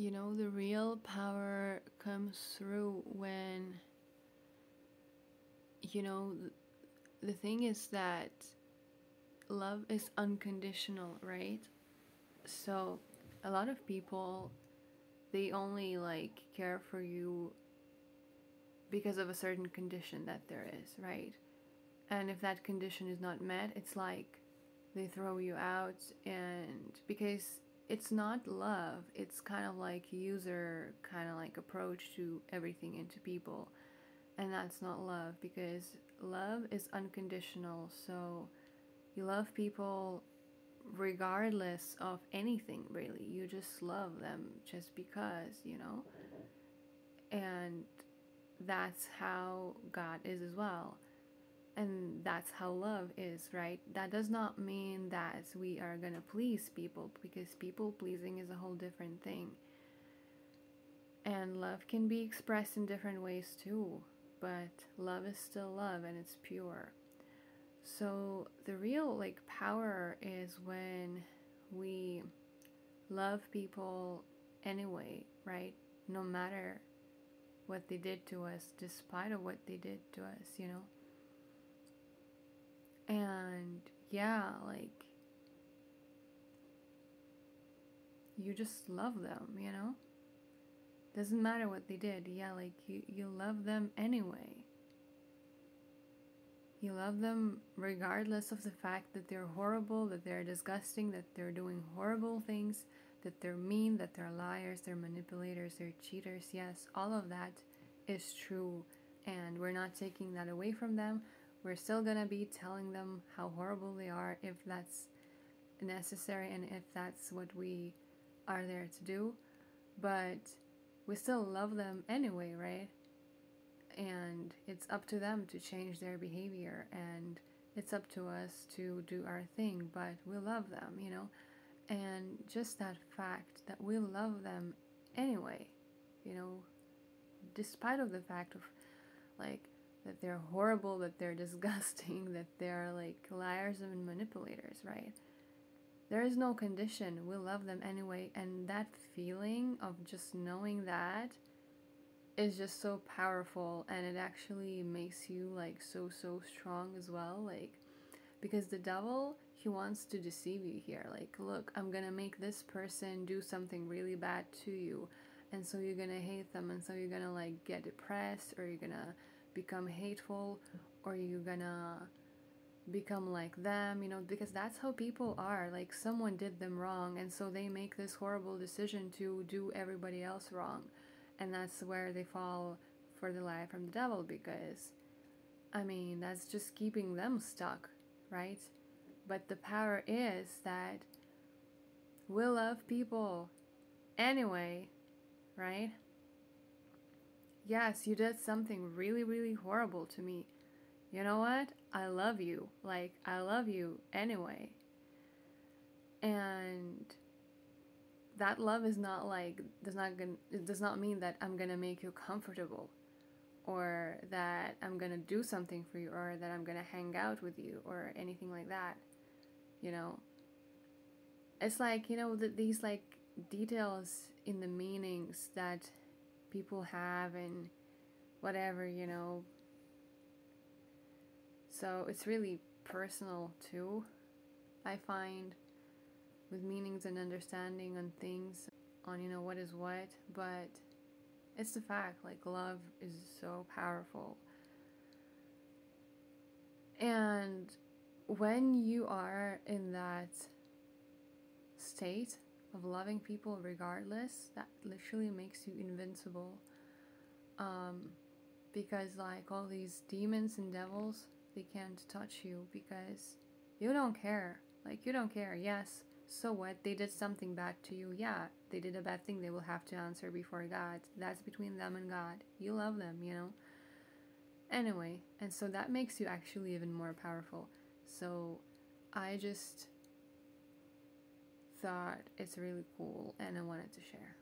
you know, the real power comes through when, you know, the thing is that love is unconditional, right? So, a lot of people, they only like care for you because of a certain condition that there is, right? And if that condition is not met, it's like they throw you out, and because it's not love, it's kind of like user kind of like approach to everything into people, and that's not love because love is unconditional. So you love people regardless of anything, really. You just love them just because, you know? And that's how God is as well and that's how love is, right? That does not mean that we are going to please people because people pleasing is a whole different thing. And love can be expressed in different ways too, but love is still love and it's pure. So the real like power is when we love people anyway, right? No matter what they did to us, despite of what they did to us, you know? And yeah, like you just love them, you know? Doesn't matter what they did. Yeah, like you you love them anyway. You love them regardless of the fact that they're horrible, that they're disgusting, that they're doing horrible things, that they're mean, that they're liars, they're manipulators, they're cheaters. Yes, all of that is true and we're not taking that away from them we're still gonna be telling them how horrible they are if that's necessary and if that's what we are there to do. But we still love them anyway, right? And it's up to them to change their behavior and it's up to us to do our thing, but we love them, you know? And just that fact that we love them anyway, you know, despite of the fact of like that they're horrible, that they're disgusting, that they're like liars and manipulators, right? There is no condition. We love them anyway. And that feeling of just knowing that is just so powerful and it actually makes you like so, so strong as well. Like, because the devil, he wants to deceive you here. Like, look, I'm gonna make this person do something really bad to you. And so you're gonna hate them. And so you're gonna like get depressed or you're gonna become hateful or you're gonna become like them, you know, because that's how people are. Like someone did them wrong, and so they make this horrible decision to do everybody else wrong. And that's where they fall for the lie from the devil because, I mean, that's just keeping them stuck, right? But the power is that we love people anyway, right? Yes, you did something really, really horrible to me. You know what? I love you. Like, I love you anyway. And that love is not like does not gonna it does not mean that I'm gonna make you comfortable or that I'm gonna do something for you or that I'm gonna hang out with you or anything like that. You know? It's like, you know, that these like details in the meanings that people have and whatever, you know. So it's really personal too, I find, with meanings and understanding on things, on, you know, what is what, but it's the fact, like, love is so powerful. And when you are in that state, of loving people regardless, that literally makes you invincible. Um, because, like, all these demons and devils, they can't touch you because you don't care. Like, you don't care. Yes, so what? They did something bad to you. Yeah, they did a bad thing. They will have to answer before God. That's between them and God. You love them, you know? Anyway, and so that makes you actually even more powerful. So I just thought it's really cool and I wanted to share.